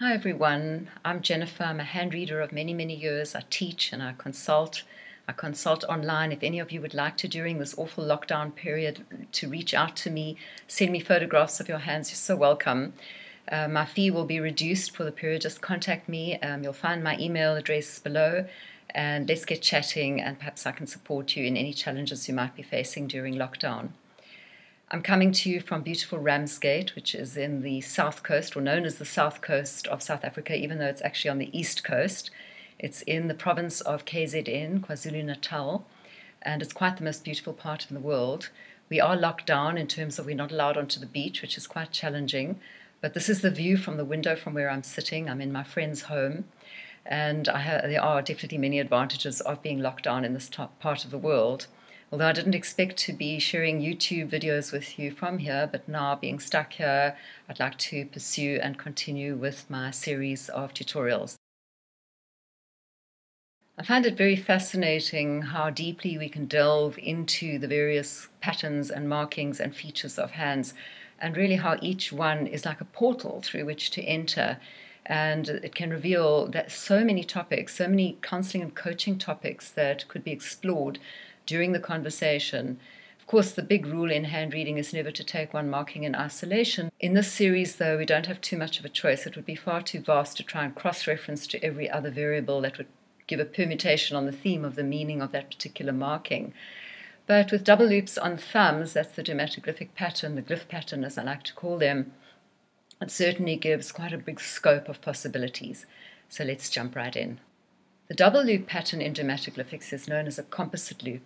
Hi everyone, I'm Jennifer. I'm a hand reader of many, many years. I teach and I consult. I consult online. If any of you would like to, during this awful lockdown period, to reach out to me, send me photographs of your hands, you're so welcome. Uh, my fee will be reduced for the period. Just contact me. Um, you'll find my email address below, and let's get chatting, and perhaps I can support you in any challenges you might be facing during lockdown. I'm coming to you from beautiful Ramsgate, which is in the south coast, or known as the south coast of South Africa, even though it's actually on the east coast. It's in the province of KZN, KwaZulu Natal, and it's quite the most beautiful part in the world. We are locked down in terms of we're not allowed onto the beach, which is quite challenging. But this is the view from the window from where I'm sitting. I'm in my friend's home, and there are definitely many advantages of being locked down in this part of the world. Although I didn't expect to be sharing YouTube videos with you from here, but now being stuck here, I'd like to pursue and continue with my series of tutorials. I find it very fascinating how deeply we can delve into the various patterns and markings and features of hands, and really how each one is like a portal through which to enter. And it can reveal that so many topics, so many counseling and coaching topics that could be explored during the conversation. Of course, the big rule in hand reading is never to take one marking in isolation. In this series, though, we don't have too much of a choice. It would be far too vast to try and cross reference to every other variable that would give a permutation on the theme of the meaning of that particular marking. But with double loops on thumbs, that's the dermatoglyphic pattern, the glyph pattern as I like to call them, it certainly gives quite a big scope of possibilities. So let's jump right in. The double loop pattern in dermatoglyphics is known as a composite loop.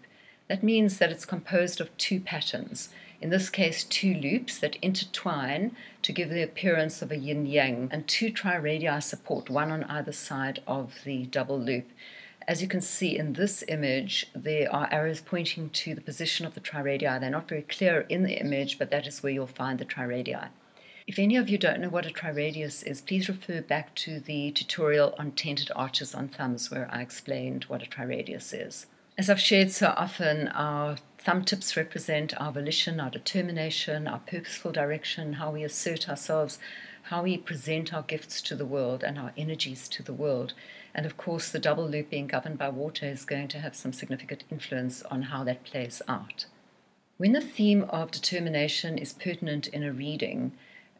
That means that it's composed of two patterns, in this case, two loops that intertwine to give the appearance of a yin yang, and two triradii support, one on either side of the double loop. As you can see in this image, there are arrows pointing to the position of the triradii. They're not very clear in the image, but that is where you'll find the triradii. If any of you don't know what a triradius is, please refer back to the tutorial on tented arches on thumbs where I explained what a triradius is. As I've shared so often, our thumb tips represent our volition, our determination, our purposeful direction, how we assert ourselves, how we present our gifts to the world and our energies to the world. And of course, the double loop being governed by water is going to have some significant influence on how that plays out. When the theme of determination is pertinent in a reading,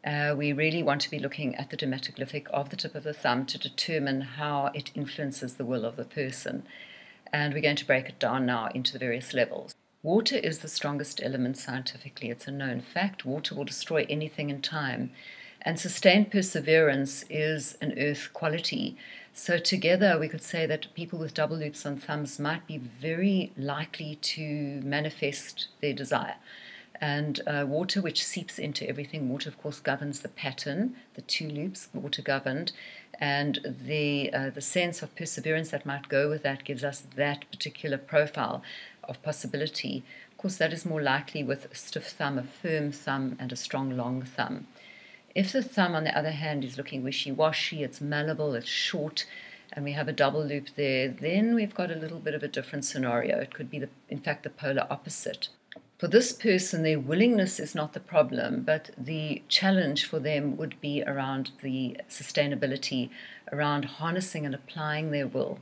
uh, we really want to be looking at the dermatoglyphic of the tip of the thumb to determine how it influences the will of the person and we're going to break it down now into the various levels. Water is the strongest element scientifically. It's a known fact. Water will destroy anything in time. And sustained perseverance is an earth quality. So, together, we could say that people with double loops on thumbs might be very likely to manifest their desire. And uh, water, which seeps into everything, water, of course, governs the pattern, the two loops, water governed and the uh, the sense of perseverance that might go with that gives us that particular profile of possibility. Of course, that is more likely with a stiff thumb, a firm thumb, and a strong long thumb. If the thumb, on the other hand, is looking wishy-washy, it's malleable, it's short, and we have a double loop there, then we've got a little bit of a different scenario. It could be, the, in fact, the polar opposite. For this person, their willingness is not the problem, but the challenge for them would be around the sustainability, around harnessing and applying their will,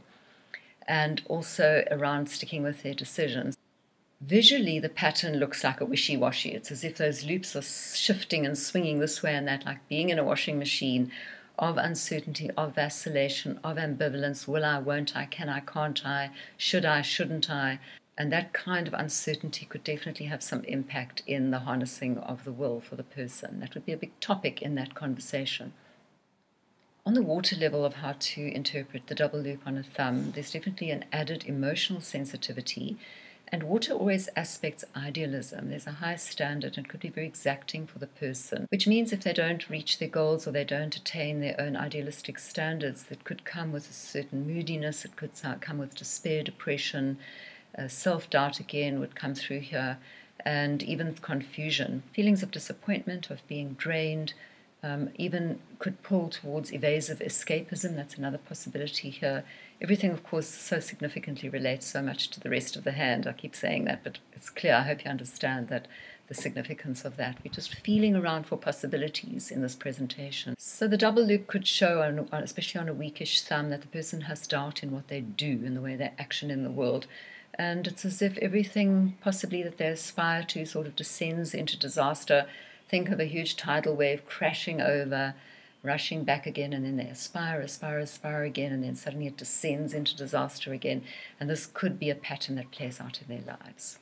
and also around sticking with their decisions. Visually, the pattern looks like a wishy washy. It's as if those loops are shifting and swinging this way and that, like being in a washing machine of uncertainty, of vacillation, of ambivalence will I, won't I, can I, can't I, should I, shouldn't I, and that kind of uncertainty could definitely have some impact in the harnessing of the will for the person. That would be a big topic in that conversation. On the water level of how to interpret the double loop on a thumb, there's definitely an added emotional sensitivity. And water always aspects idealism. There's a high standard and could be very exacting for the person, which means if they don't reach their goals or they don't attain their own idealistic standards, that could come with a certain moodiness, it could come with despair, depression, uh, self doubt again would come through here, and even confusion. Feelings of disappointment, of being drained, um, even could pull towards evasive escapism. That's another possibility here. Everything, of course, so significantly relates so much to the rest of the hand. I keep saying that, but it's clear. I hope you understand that the significance of that. We're just feeling around for possibilities in this presentation. So the double loop could show, on, especially on a weakish thumb, that the person has doubt in what they do and the way they action in the world. And it's as if everything possibly that they aspire to sort of descends into disaster. Think of a huge tidal wave crashing over, rushing back again, and then they aspire, aspire, aspire again, and then suddenly it descends into disaster again. And this could be a pattern that plays out in their lives.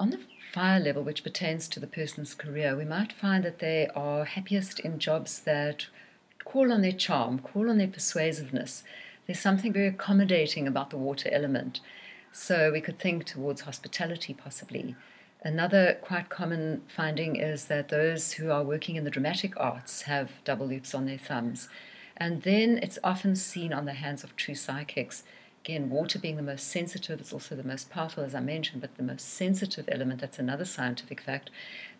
On the fire level, which pertains to the person's career, we might find that they are happiest in jobs that call on their charm, call on their persuasiveness. There's something very accommodating about the water element. So we could think towards hospitality possibly. Another quite common finding is that those who are working in the dramatic arts have double loops on their thumbs. And then it's often seen on the hands of true psychics Again, water being the most sensitive, it's also the most powerful, as I mentioned, but the most sensitive element, that's another scientific fact.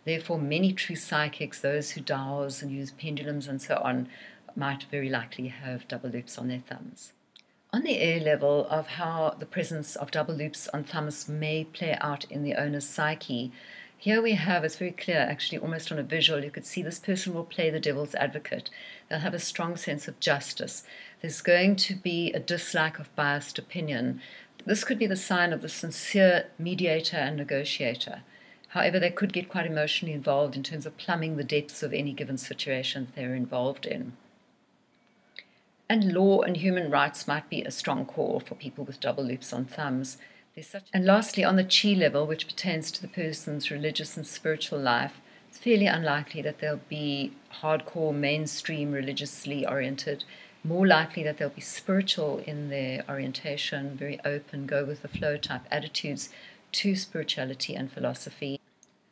Therefore, many true psychics, those who dowse and use pendulums and so on, might very likely have double loops on their thumbs. On the air level of how the presence of double loops on thumbs may play out in the owner's psyche, here we have, it's very clear actually, almost on a visual, you could see this person will play the devil's advocate. They'll have a strong sense of justice. There's going to be a dislike of biased opinion. This could be the sign of the sincere mediator and negotiator. However, they could get quite emotionally involved in terms of plumbing the depths of any given situation they're involved in. And law and human rights might be a strong call for people with double loops on thumbs and lastly, on the chi level, which pertains to the person's religious and spiritual life, it's fairly unlikely that they'll be hardcore, mainstream, religiously oriented. More likely that they'll be spiritual in their orientation, very open, go with the flow type attitudes to spirituality and philosophy.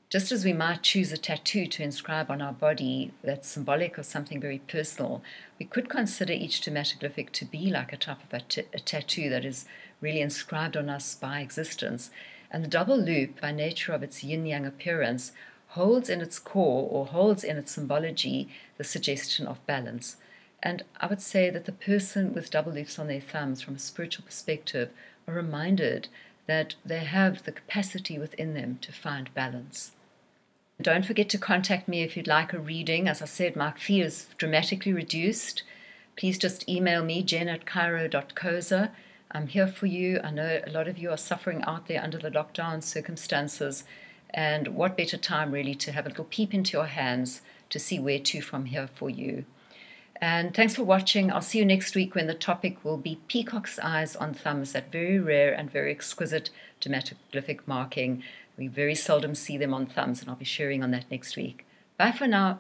Just as we might choose a tattoo to inscribe on our body that's symbolic of something very personal, we could consider each dermatoglyphic to be like a type of a, tattoo that is really inscribed on us by existence. And the double loop, by nature of its yin yang appearance, holds in its core or holds in its symbology the suggestion of balance. And I would say that the person with double loops on their thumbs, from a spiritual perspective, are reminded that they have the capacity within them to find balance. Don't forget to contact me if you'd like a reading. As I said, my fee is dramatically reduced. Please just email me, jen at cheiro.coza. I'm here for you. I know a lot of you are suffering out there under the lockdown circumstances. And what better time, really, to have a little peep into your hands to see where to from here for you. And thanks for watching. I'll see you next week when the topic will be peacock's eyes on thumbs, that very rare and very exquisite dermatoglyphic marking. We very seldom see them on thumbs, and I'll be sharing on that next week. Bye for now.